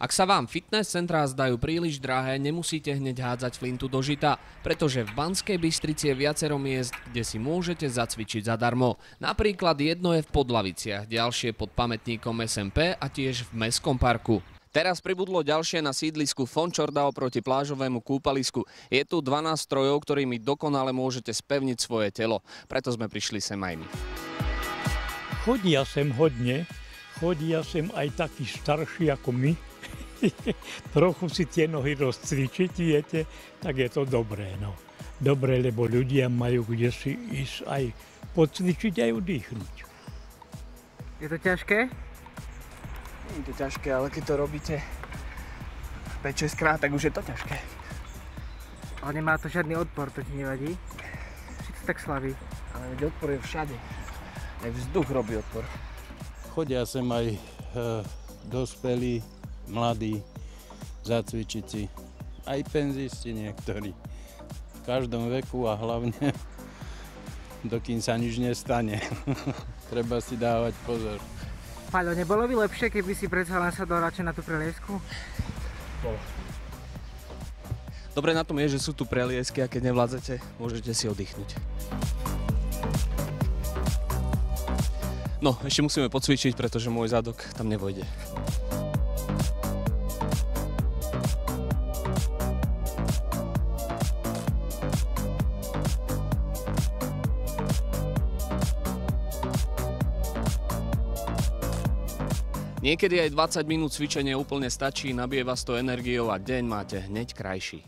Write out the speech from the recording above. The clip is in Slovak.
Ak sa vám fitness centrá zdajú príliš drahé, nemusíte hneď hádzať flintu do žita, pretože v Banskej Bystrici je viacero miest, kde si môžete zacvičiť zadarmo. Napríklad jedno je v Podlaviciach, ďalšie pod pamätníkom SMP a tiež v Mestskom parku. Teraz pribudlo ďalšie na sídlisku Fončorda oproti plážovému kúpalisku. Je tu 12 strojov, ktorými dokonale môžete spevniť svoje telo. Preto sme prišli sem aj my. Chodia sem hodne, chodia sem aj takí starší ako my, trochu si tie nohy rozcvičiť, viete, tak je to dobré. No. Dobre, lebo ľudia majú kde si ísť aj pocvičiť, aj oddychnúť. Je to ťažké? Nie je to ťažké, ale keď to robíte 5-6 krát, tak už je to ťažké. Ale nemá to žiadny odpor, to ti nevadí? Či to tak slaví? Ale veď odpor je všade. Aj vzduch robí odpor. Chodia sem aj e, dospelí, mladí, zacvičiť si. Aj penzisti niektorí. V každom veku a hlavne dokým sa nič nestane. Treba si dávať pozor. Paľo, nebolo by lepšie, keby si predsa len sa radšej na tú preliesku? Dobre na tom je, že sú tu preliesky a keď nevládzete, môžete si oddychnúť. No, ešte musíme pocvičiť, pretože môj zadok tam nevojde. Niekedy aj 20 minút cvičenia úplne stačí, nabije vás to energiou a deň máte hneď krajší.